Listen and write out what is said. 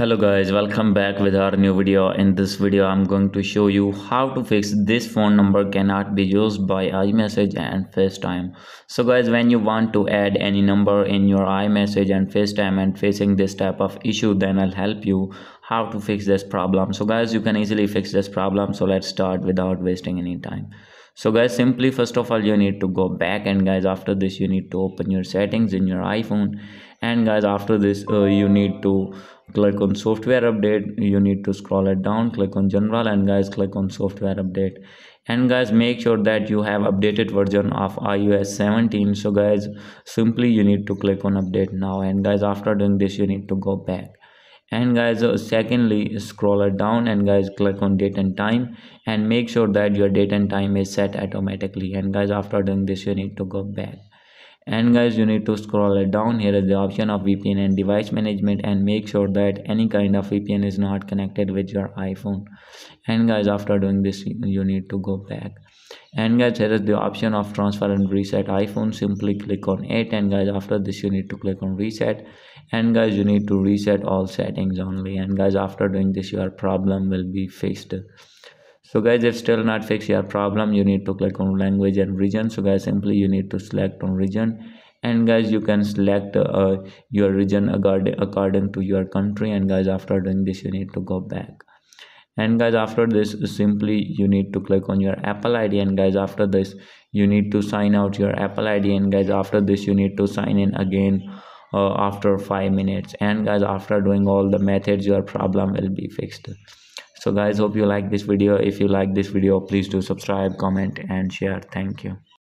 hello guys welcome back with our new video. In this video i'm going to show you how to fix this phone number cannot be used by imessage and facetime. So guys when you want to add any number in your imessage and facetime and facing this type of issue then i'll help you how to fix this problem. So guys you can easily fix this problem. So let's start without wasting any time so guys simply first of all you need to go back and guys after this you need to open your settings in your iphone. And guys after this uh, you need to click on software update. You need to scroll it down click on general and guys click on software update. And guys make sure that you have updated version of ios 17 so guys simply you need to click on update now. And guys after doing this you need to go back and guys uh, secondly scroll it down and guys click on date and time and make sure that your date and time is set automatically. And guys after doing this you need to go back. And guys you need to scroll it down. Here is the option of vpn and device management and make sure that any kind of vpn is not connected with your iphone. And guys after doing this you need to go back and guys here is the option of transfer and reset. iphone simply click on it. And guys after this you need to click on reset. And guys you need to reset all settings only. And guys after doing this your problem will be fixed. So guys if still not fix your problem you need to click on language and region. So guys simply you need to select on region. And guys you can select uh, your region according to your country. And guys after doing this you need to go back and guys after this simply you need to click on your apple id and guys after this you need to sign out your apple id and guys after this you need to sign in again uh, after five minutes. And guys after doing all the methods your problem will be fixed. So guys hope you like this video. If you like this video please do subscribe comment and share. Thank you